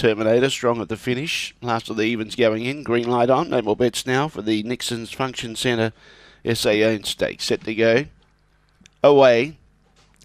Terminator, strong at the finish. Last of the evens going in. Green light on. No more bets now for the Nixon's Function Centre SA owned stake. Set to go. Away.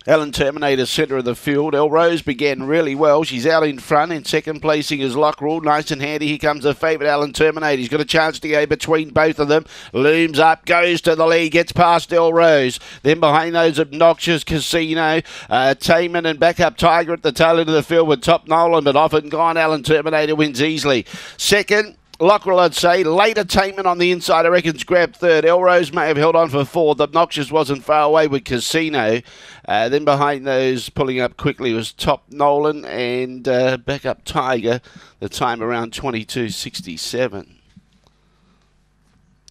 Ellen Terminator, centre of the field. El Rose began really well. She's out in front. In second placing is Lockrule. Nice and handy. Here comes the favourite, Ellen Terminator. He's got a chance to go between both of them. Looms up, goes to the lead, gets past El Rose. Then behind those, Obnoxious Casino, uh, Taman and backup Tiger at the tail end of the field with Top Nolan, but off and gone. Ellen Terminator wins easily. Second, Lockrell, I'd say. Late attainment on the inside, I reckon's grabbed third. Elrose may have held on for fourth. Obnoxious wasn't far away with Casino. Uh, then behind those, pulling up quickly was Top Nolan and uh, backup Tiger. The time around 22.67.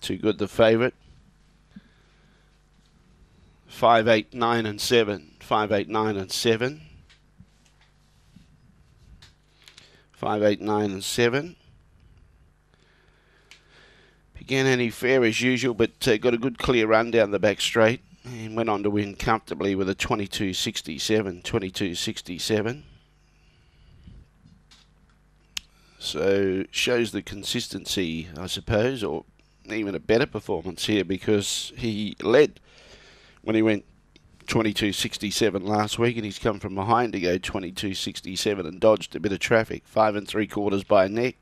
Too good, the favourite. Five, eight, nine, and seven. Five, eight, nine, and seven. Five, eight, nine, and seven. Began any fair as usual, but uh, got a good clear run down the back straight and went on to win comfortably with a 22.67. 22.67. So shows the consistency, I suppose, or even a better performance here because he led when he went 22.67 last week, and he's come from behind to go 22.67 and dodged a bit of traffic. Five and three quarters by a neck.